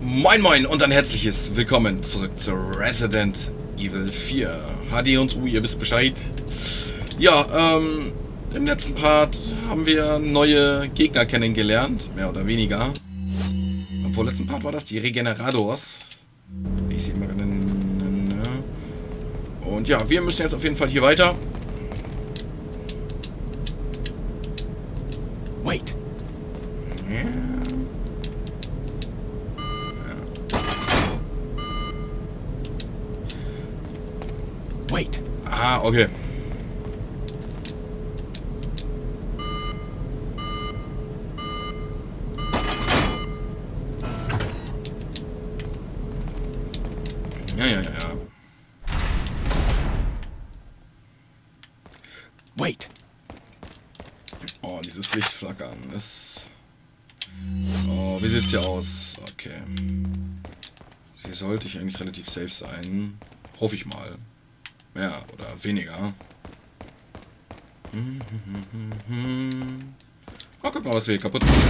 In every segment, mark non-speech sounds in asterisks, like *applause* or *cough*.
Moin Moin und ein herzliches Willkommen zurück zu Resident Evil 4. HD und U, ihr wisst Bescheid. Ja, ähm, im letzten Part haben wir neue Gegner kennengelernt, mehr oder weniger. Im vorletzten Part war das die Regenerators. Ich sehe mal? Und ja, wir müssen jetzt auf jeden Fall hier weiter. Wait. Ja. Ah, okay. Ja, ja, ja, ja. Wait. Oh, dieses Lichtflackern ist... Oh, wie sieht's hier aus? Okay. Hier sollte ich eigentlich relativ safe sein. Hoffe ich mal. Mehr oder weniger. Oh, guck mal, was wir hier kaputt machen.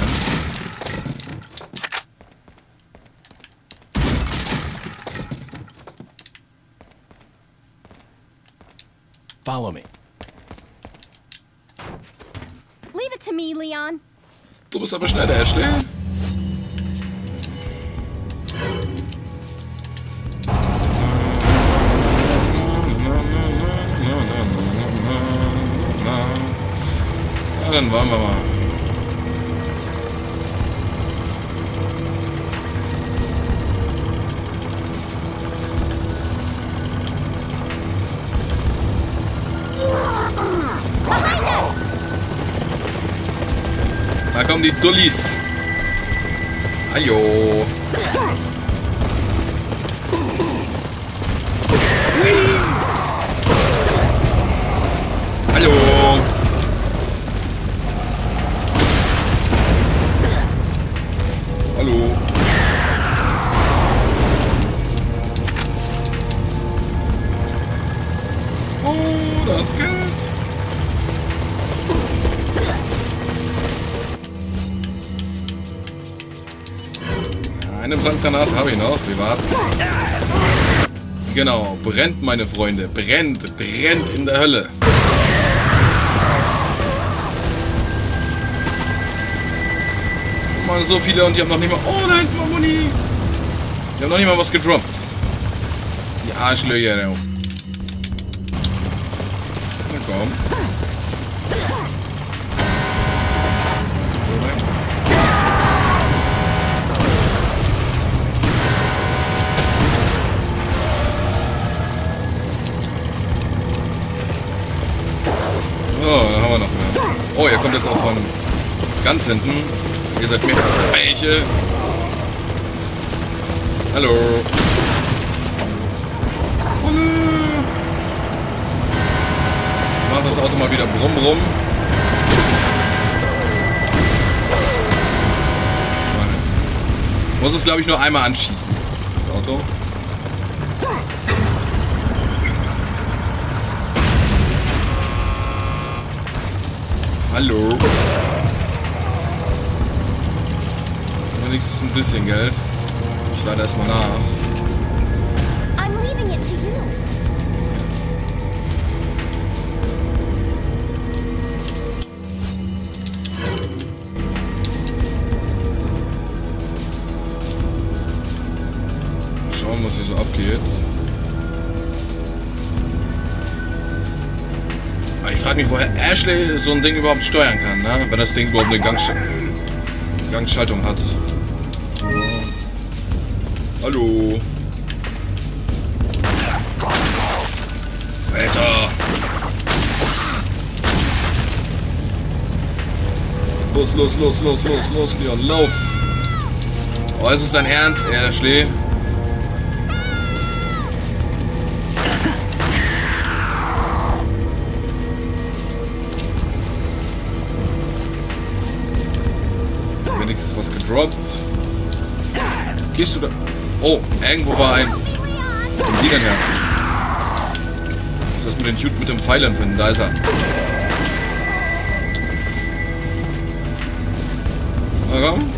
Follow me. Leave it to me, Leon. Du bist aber schneller, Ashley. Dann wollen wir mal. Da kommen die Dullis. Hallo. Genau. Brennt, meine Freunde. Brennt. Brennt in der Hölle. Mann, so viele und die haben noch nicht mal... Oh, war Muni. Die haben noch nicht mal was gedroppt. Die Arschlöcher. Komm. Oh, ihr kommt jetzt auch von ganz hinten. Ihr seid mir welche. Hallo. Hallo. Macht das Auto mal wieder brumm brumm. Muss es, glaube ich, nur einmal anschießen. Das Auto. Hallo. Wenigstens ein bisschen Geld. Ich lade erstmal nach. I'm leaving it to you. Schauen, was hier so abgeht. Frage mich, woher Ashley so ein Ding überhaupt steuern kann, ne? Wenn das Ding überhaupt eine Gangsch Gangschaltung hat. Hallo. Wetter. Los, los, los, los, los, los, Leon, lauf. Oh, ist es dein Ernst, Ashley? Gedroppt. Gehst du da? Oh, irgendwo war ein. Wo kommen die denn her? Was ist das mit den Dude mit dem Pfeilern finden? Da ist er. Na komm.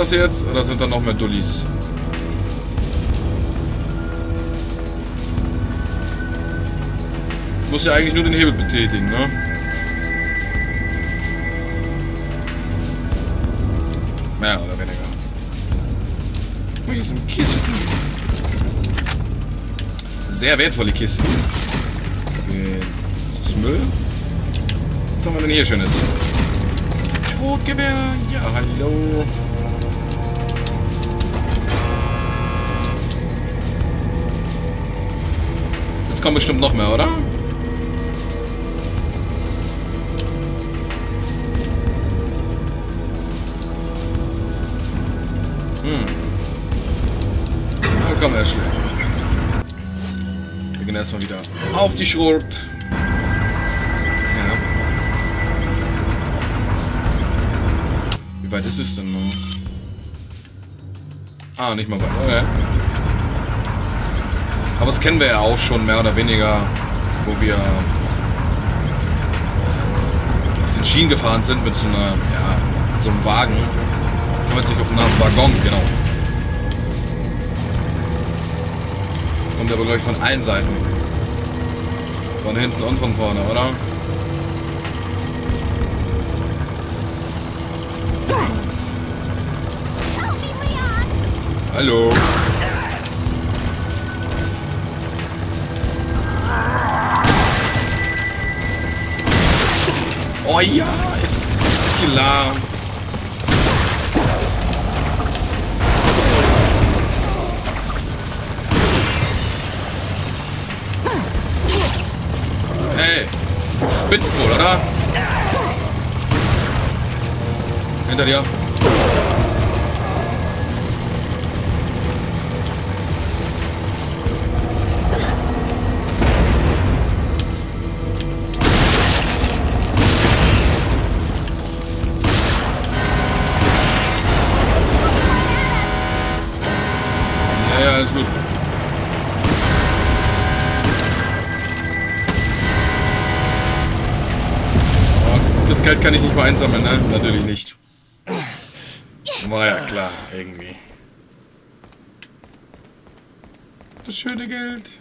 Das jetzt? Oder sind da noch mehr Dullis? Muss ja eigentlich nur den Hebel betätigen, ne? Mehr oder weniger. Guck hier sind Kisten. Sehr wertvolle Kisten. Okay. Das ist Müll. Was haben wir denn hier Schönes? Schrotgewehr. Ja, hallo. Jetzt kommen bestimmt noch mehr, oder? Hm. Na komm, Ashley. Wir gehen erstmal wieder auf die Schrot. Ja. Wie weit ist es denn noch? Ah, nicht mal weit. Okay. Aber das kennen wir ja auch schon mehr oder weniger, wo wir auf den Schienen gefahren sind mit so einer, ja, mit so einem Wagen. Ich komme jetzt nicht auf den Namen Waggon, genau. Das kommt aber, glaube ich, von allen Seiten. Von hinten und von vorne, oder? Hallo. Oh ja, ist klar. Hey, spitzt wohl, oder? Hinter dir. Geld kann ich nicht mal einsammeln, ne? Natürlich nicht. War ja klar, irgendwie. Das schöne Geld.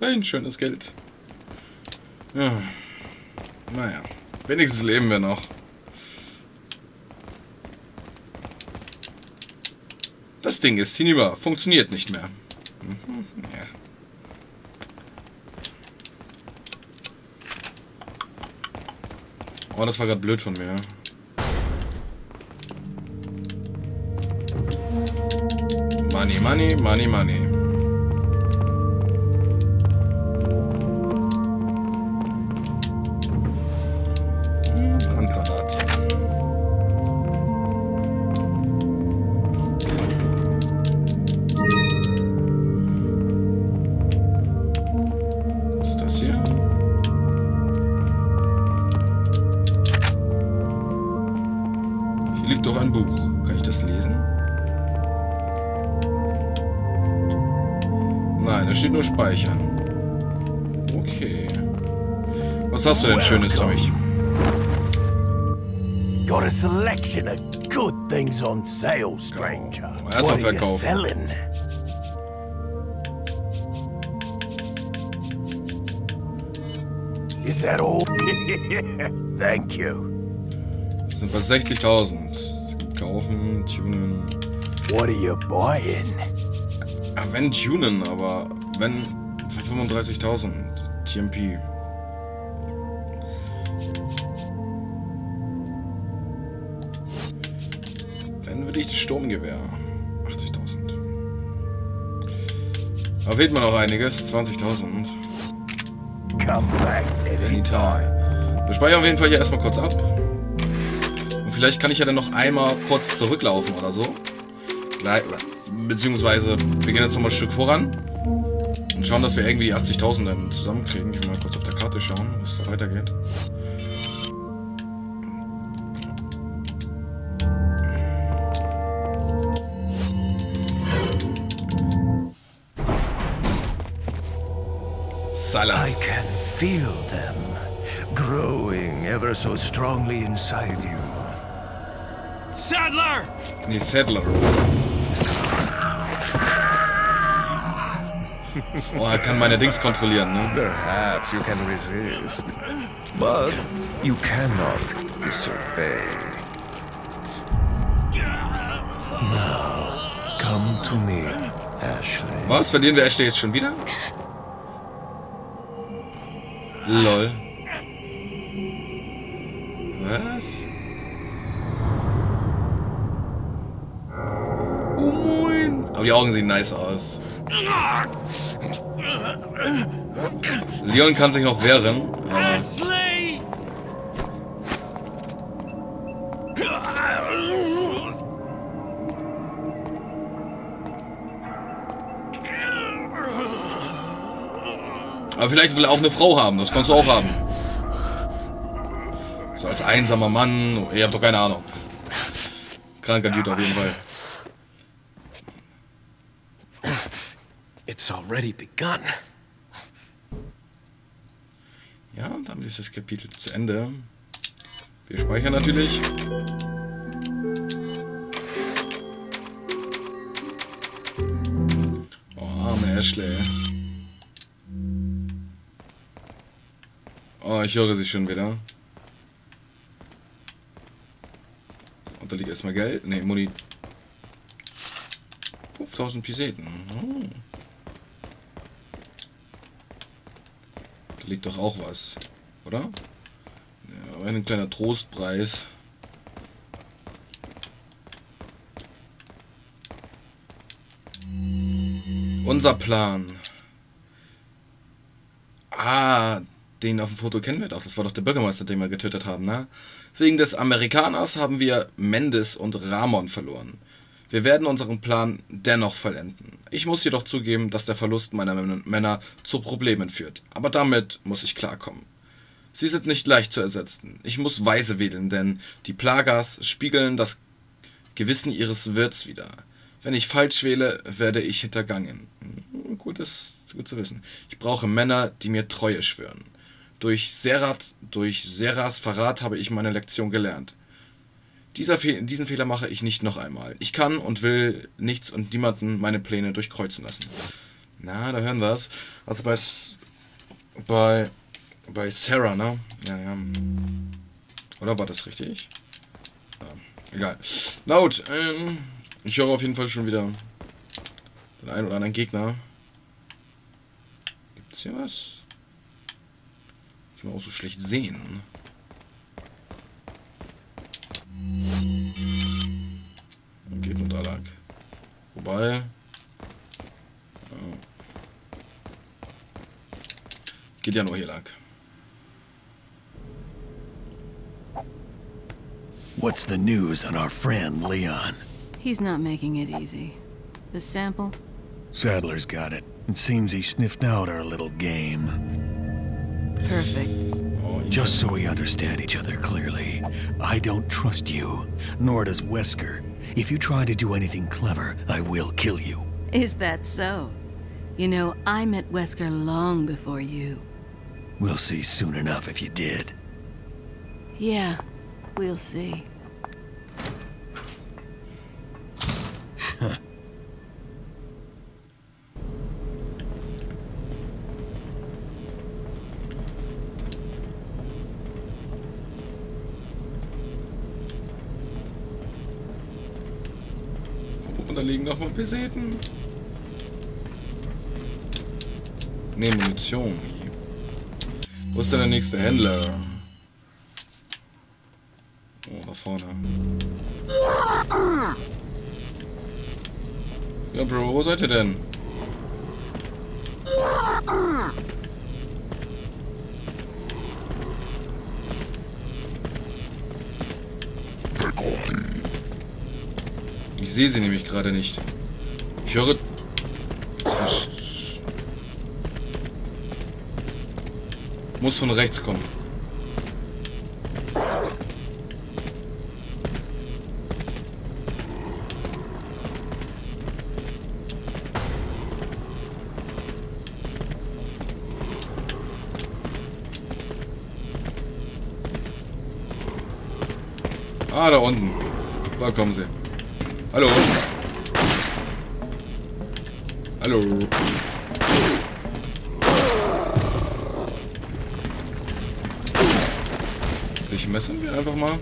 Ein schönes Geld. Ja. Naja. Wenigstens leben wir noch. Das Ding ist hinüber. Funktioniert nicht mehr. Mhm, ja. Oh, das war gerade blöd von mir. Money, money, money, money. Was hast du denn Schönes für mich? Got a selection of good things on sale, stranger. Oh, erst mal What are you verkaufen. selling? Is that all? *laughs* Thank you. Wir sind bei 60.000. Kaufen, tunen. What are you buying? Ja, wenn tunen, aber wenn für 35.000 TMP. Sturmgewehr. 80.000. Da fehlt mir noch einiges. 20.000. Come back anytime. Anytime. Wir speichern auf jeden Fall hier erstmal kurz ab. Und vielleicht kann ich ja dann noch einmal kurz zurücklaufen oder so. Beziehungsweise wir gehen jetzt nochmal ein Stück voran. Und schauen, dass wir irgendwie die 80.000 dann zusammenkriegen. Ich will mal kurz auf der Karte schauen, wie es da weitergeht. I can feel them growing ever so strongly inside you. Sadler! Nee, Saddler. *laughs* Oh, er kann meine Dings kontrollieren, ne? Perhaps you can resist, but you cannot disobey. Now, come to me, Ashley. Was? Verlieren wir Ashley jetzt schon wieder? Lol. Was? Oh moin. Aber die Augen sehen nice aus. Leon kann sich noch wehren, aber Aber vielleicht will er auch eine Frau haben, das kannst du auch haben. So als einsamer Mann, ihr habt doch keine Ahnung. Kranker Dude auf jeden Fall. It's already begun. Ja, und damit ist das Kapitel zu Ende. Wir speichern natürlich. Oh, arme Ashley. Oh, ich höre sie schon wieder. Und da liegt erstmal Geld. Ne, Muni. 5000 Piseten. Oh. Da liegt doch auch was, oder? Ja, ein kleiner Trostpreis. Unser Plan. Ah, den auf dem Foto kennen wir doch. Das war doch der Bürgermeister, den wir getötet haben, ne? Wegen des Amerikaners haben wir Mendes und Ramon verloren. Wir werden unseren Plan dennoch vollenden. Ich muss jedoch zugeben, dass der Verlust meiner Män- Männer zu Problemen führt. Aber damit muss ich klarkommen. Sie sind nicht leicht zu ersetzen. Ich muss weise wählen, denn die Plagas spiegeln das Gewissen ihres Wirts wider. Wenn ich falsch wähle, werde ich hintergangen. Hm, Gut, ist gut zu wissen. Ich brauche Männer, die mir Treue schwören. Durch Serat, durch Seras Verrat habe ich meine Lektion gelernt. Dieser Fe diesen Fehler mache ich nicht noch einmal. Ich kann und will nichts und niemanden meine Pläne durchkreuzen lassen. Na, da hören wir es. Also bei, bei, bei Sarah, ne? Ja, ja. Oder war das richtig? Ja, egal. Na gut, ähm, ich höre auf jeden Fall schon wieder den einen oder anderen Gegner. Gibt's hier was? Kann man auch so schlecht sehen. Und geht nur da lang. Wobei. Ja. Geht ja nur hier lang. What's the news on our friend Leon? He's not making it easy. The sample? Sadler's got it. It seems he sniffed out our little game. Perfect. Just so we understand each other clearly, I don't trust you, nor does Wesker. If you try to do anything clever, I will kill you. Is that so? You know, I met Wesker long before you. We'll see soon enough if you did. Yeah, we'll see. *laughs* liegen noch mal Peseten. Ne, Munition. Wo ist denn der nächste Händler? Oh, da vorne. Ja, Bro, wo seid ihr denn? Sehe sie nämlich gerade nicht. Ich höre... Muss von rechts kommen. Ah, da unten. Da kommen sie. Hallo. Hallo. Dich messen wir einfach mal.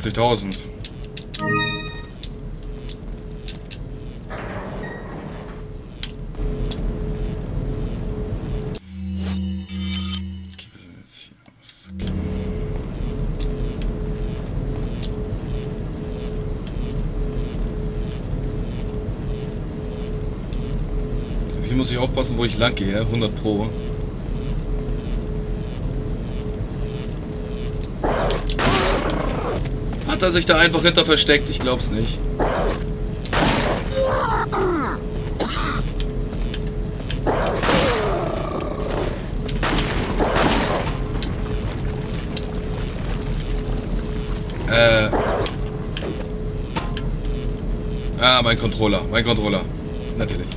80.000. Okay, wir sind jetzt hier. Was- Okay. Hier muss ich aufpassen, wo ich lang gehe. 100 Pro. Hat er sich da einfach hinter versteckt? Ich glaub's nicht. Äh. Ah, mein Controller. Mein Controller. Natürlich.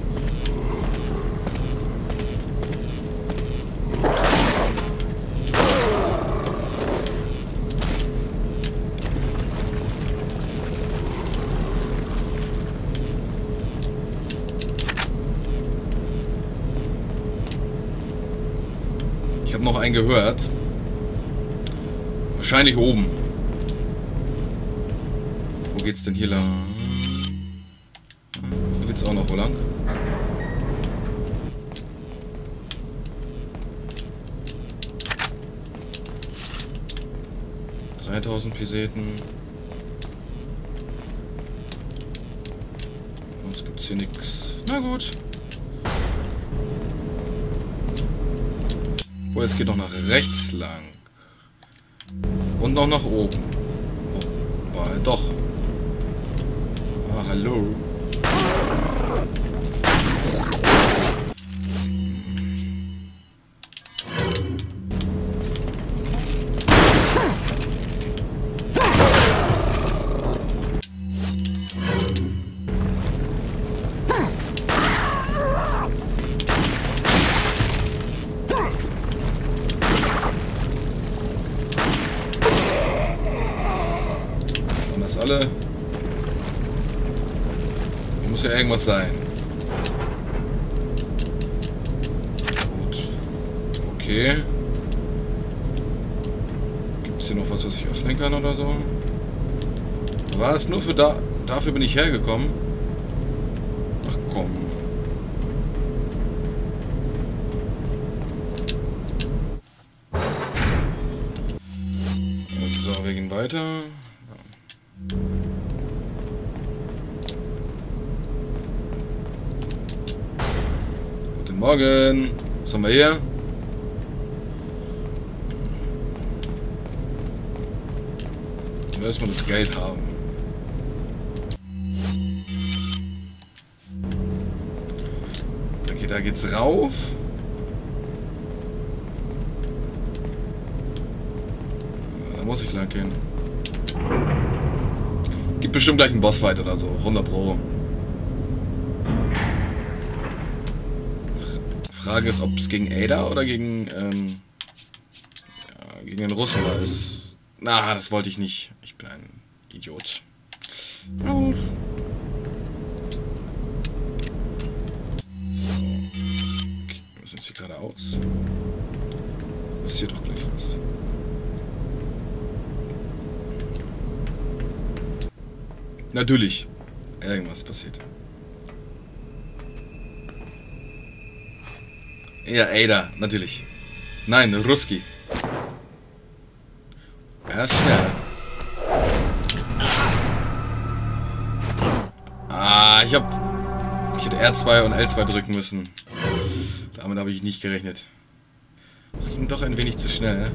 Einen gehört. Wahrscheinlich oben. Wo geht's denn hier lang? Hier geht's auch noch wo lang? Dreitausend Peseten. Sonst gibt's hier nichts. Na gut. Wo es geht noch nach rechts lang. Und noch nach oben. Oh, doch. Ah, hallo. Das alle. Hier muss ja irgendwas sein. Gut. Okay. Gibt es hier noch was, was ich öffnen kann oder so? War es nur für da... Dafür bin ich hergekommen? Ach komm. Morgen. Was haben wir hier? Wir erstmal das Geld haben. Okay, da geht's rauf. Da muss ich lang gehen. Gibt bestimmt gleich einen Bossfight oder so. 100 Pro. Frage ist, ob es gegen Ada oder gegen, ähm, ja, gegen den Russen ist. Na, das wollte ich nicht. Ich bin ein Idiot. Gut. So. Okay, wir sind hier geradeaus. Hier doch gleich was. Natürlich. Irgendwas passiert. Ja, Ada, natürlich. Nein, Ruski. Er ist schnell. Ah, ich hab... Ich hätte R2 und L2 drücken müssen. Damit habe ich nicht gerechnet. Das ging doch ein wenig zu schnell.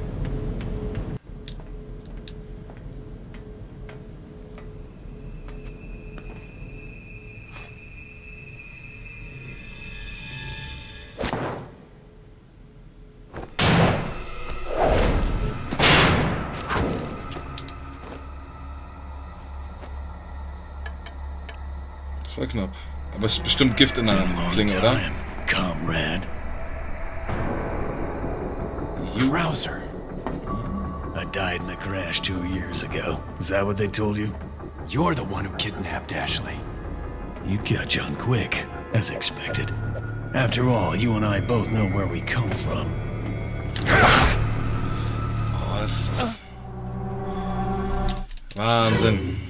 Voll knapp. Aber es ist bestimmt Gift in der Klinge, oder? comrade. Krauser. I died in a crash two years ago. Is that what they told you? You're the one who kidnapped Ashley. You catch on quick, as expected. After all, you and I both know where we come from. Oh, das ist... Wahnsinn.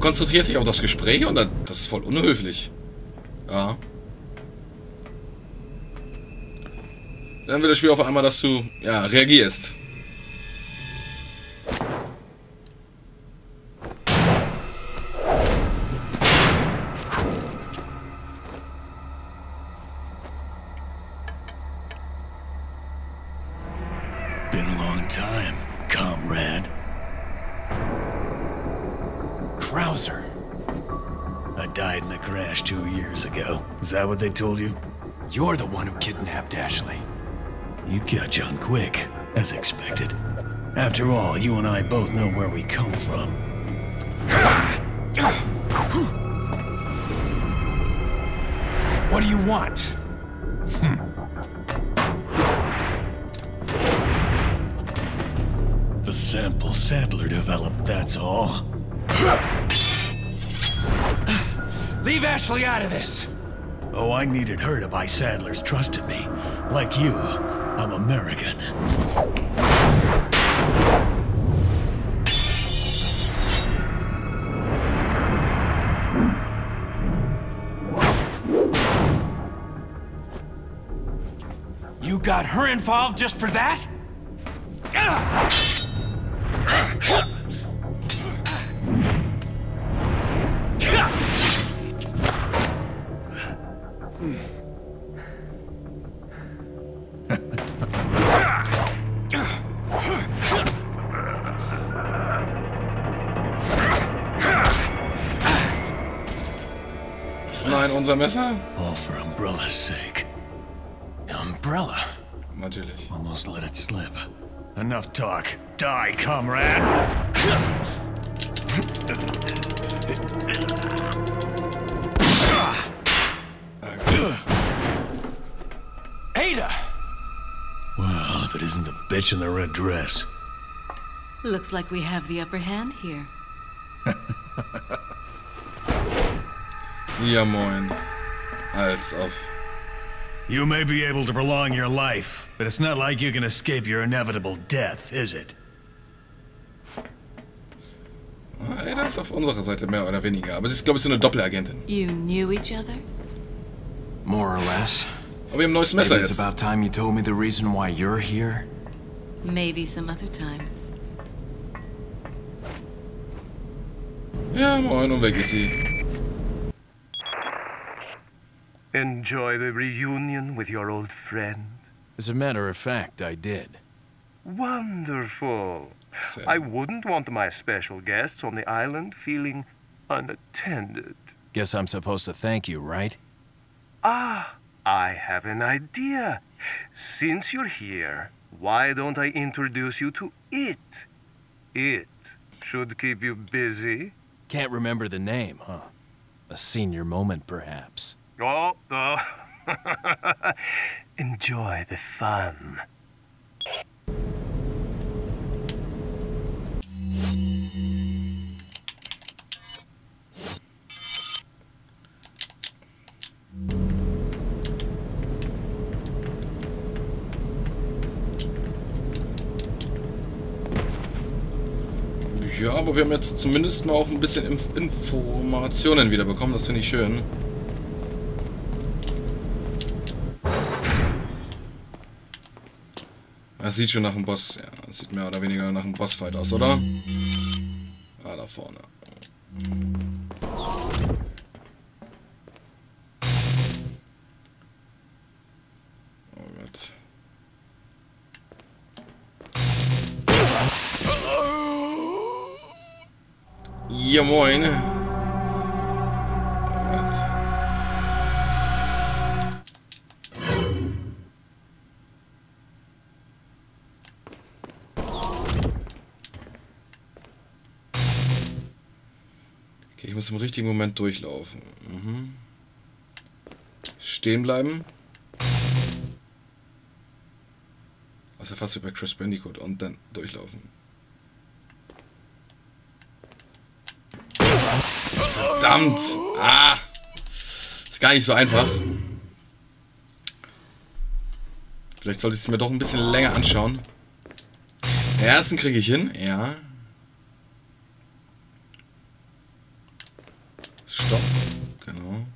Du konzentrierst dich auf das Gespräch und das ist voll unhöflich. Ja. Dann will das Spiel auf einmal, dass du, ja, reagierst. Been a long time, comrade. Krauser. I died in a crash two years ago. Is that what they told you? You're the one who kidnapped Ashley. You catch on quick, as expected. After all, you and I both know where we come from. What do you want? The sample Sadler developed, that's all. Leave Ashley out of this. Oh, I needed her to buy Sadler's trust in me. Like you, I'm American. You got her involved just for that? *laughs* Messer? All oh, for Umbrella's sake. Umbrella. Natürlich. Almost let it slip. Enough talk. Die, comrade! Ada! Well, if it isn't the bitch in the red dress. Looks like we have the upper hand here. *laughs* Ja, moin. Als ob. You may be able to prolong your life, but it's not like you can escape your inevitable death, is it? Ah, ey, das ist auf unserer Seite mehr oder weniger. Aber sie ist, glaube ich, so eine Doppelagentin. You knew each other? More or less. Aber wir haben ein neues Maybe Messer it's about time you told me the reason why you're here. Maybe some other time. Ja, moin, und weg ist sie. Enjoy the reunion with your old friend. As a matter of fact, I did. Wonderful. Sehr I wouldn't want my special guests on the island feeling unattended. Guess I'm supposed to thank you, right? Ah, I have an idea. Since you're here, why don't I introduce you to it? It should keep you busy. Can't remember the name, huh? A senior moment, perhaps. Oh, *laughs* oh. Enjoy the fun. Ja, aber wir haben jetzt zumindest mal auch ein bisschen Inf Informationen wieder bekommen. Das finde ich schön. Es sieht schon nach einem Boss. Ja, es sieht mehr oder weniger nach einem Bossfight aus, oder? Ah, da vorne. Oh Gott. Ja, moin. Gott. Ich muss im richtigen Moment durchlaufen. Mhm. Stehen bleiben. Also fast wie bei Crash Bandicoot und dann durchlaufen. Verdammt! Ah! Ist gar nicht so einfach. Vielleicht sollte ich es mir doch ein bisschen länger anschauen. Den ersten kriege ich hin, ja. Stopp. Genau.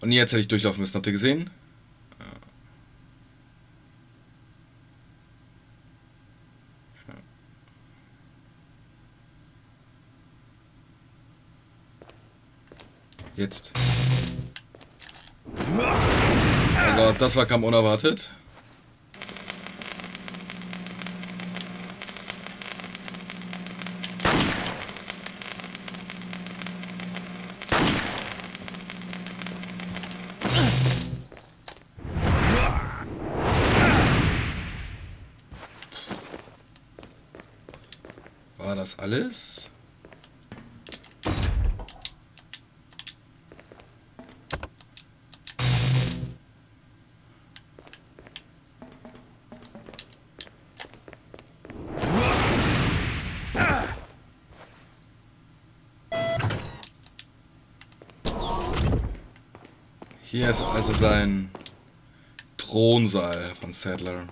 Und jetzt hätte ich durchlaufen müssen. Habt ihr gesehen? Jetzt. Oh Gott, das war kam unerwartet. Hier ist also sein Thronsaal von Sadler.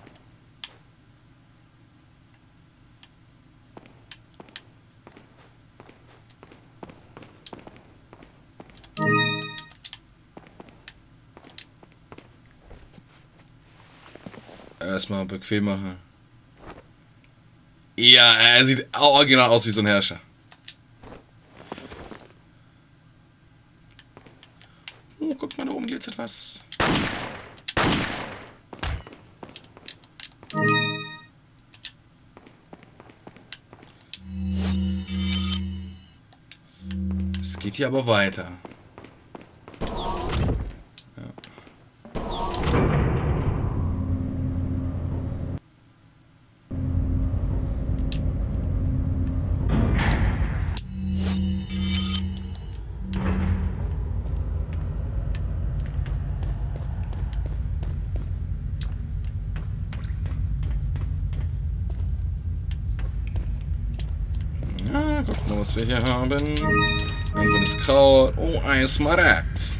Erstmal bequem machen. Ja, er sieht original aus wie so ein Herrscher. Oh, guck etwas. Es geht hier aber weiter. Was wir hier haben. Ein grünes Kraut. Oh, ein Smaragd.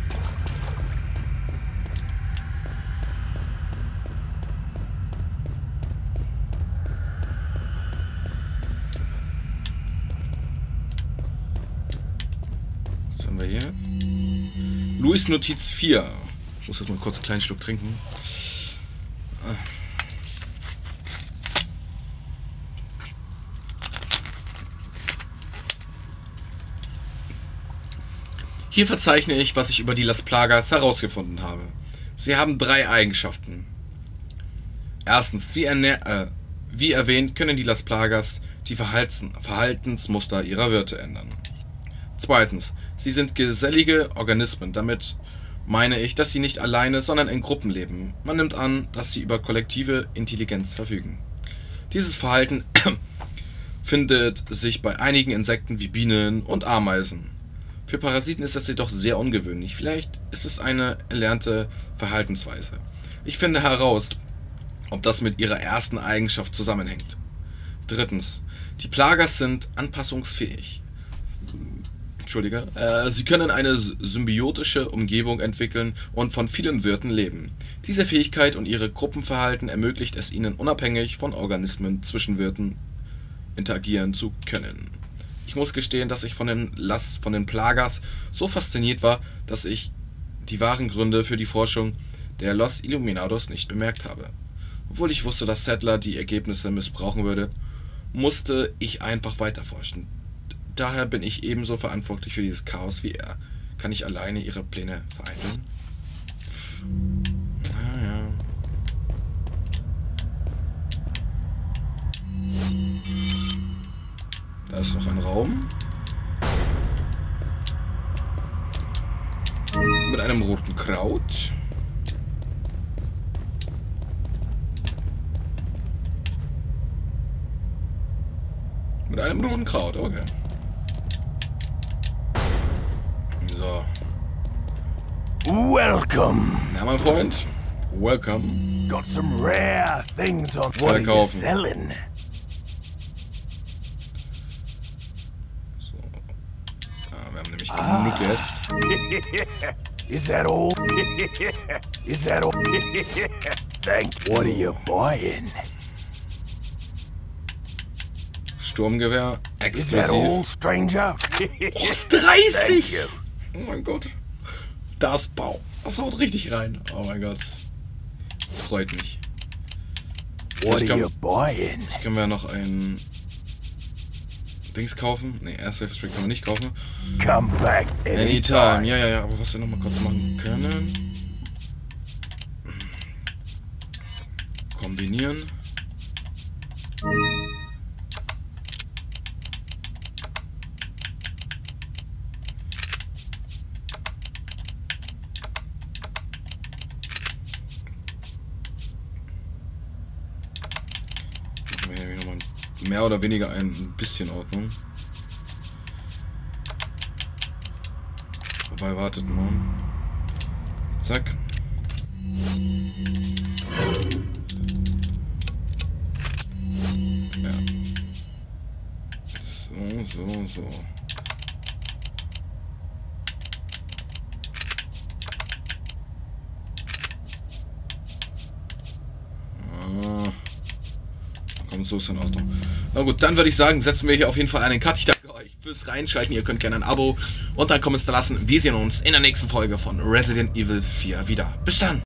Was haben wir hier? Louis Notiz 4. Ich muss jetzt mal kurz einen kleinen Schluck trinken. Hier verzeichne ich, was ich über die Las Plagas herausgefunden habe. Sie haben drei Eigenschaften. Erstens, wie, äh, wie erwähnt, können die Las Plagas die Verhaltens Verhaltensmuster ihrer Wirte ändern. Zweitens, sie sind gesellige Organismen. Damit meine ich, dass sie nicht alleine, sondern in Gruppen leben. Man nimmt an, dass sie über kollektive Intelligenz verfügen. Dieses Verhalten *coughs* findet sich bei einigen Insekten wie Bienen und Ameisen. Für Parasiten ist das jedoch sehr ungewöhnlich. Vielleicht ist es eine erlernte Verhaltensweise. Ich finde heraus, ob das mit ihrer ersten Eigenschaft zusammenhängt. Drittens. Die Plagas sind anpassungsfähig. Entschuldige. Äh, sie können eine symbiotische Umgebung entwickeln und von vielen Wirten leben. Diese Fähigkeit und ihre Gruppenverhalten ermöglicht es ihnen unabhängig von Organismen zwischen Wirten interagieren zu können. Ich muss gestehen, dass ich von den Lass von den Plagas so fasziniert war, dass ich die wahren Gründe für die Forschung der Los Illuminados nicht bemerkt habe. Obwohl ich wusste, dass Settler die Ergebnisse missbrauchen würde, musste ich einfach weiterforschen. Daher bin ich ebenso verantwortlich für dieses Chaos wie er. Kann ich alleine ihre Pläne vereiteln? Da ist noch ein Raum. Mit einem roten Kraut. Mit einem roten Kraut, okay. So. Welcome. Na, mein Freund. Welcome. Got some rare things on what selling. Genug jetzt. *laughs* Is that all? *laughs* Is that all? *laughs* Thank What are you buying? Sturmgewehr. That all, Exklusiv. stranger? 30! you. Oh mein Gott. Das Bau. Das haut richtig rein. Oh mein Gott. Das freut mich. What Ich are kann- you buying? Können wir noch ein Dings kaufen? Ne, Air Safe Spray können wir nicht kaufen. Come back Anytime. anytime. Ja, ja, ja. Aber was wir noch mal kurz machen können. Kombinieren. Mehr oder weniger ein bisschen Ordnung. Wobei, wartet mal. Zack. Ja. So, so, so. Ah. Komm, so ist in Ordnung. Na gut, dann würde ich sagen, setzen wir hier auf jeden Fall einen Cut. Ich danke euch fürs Reinschalten. Ihr könnt gerne ein Abo und einen Kommentar lassen. Wir sehen uns in der nächsten Folge von Resident Evil 4 wieder. Bis dann!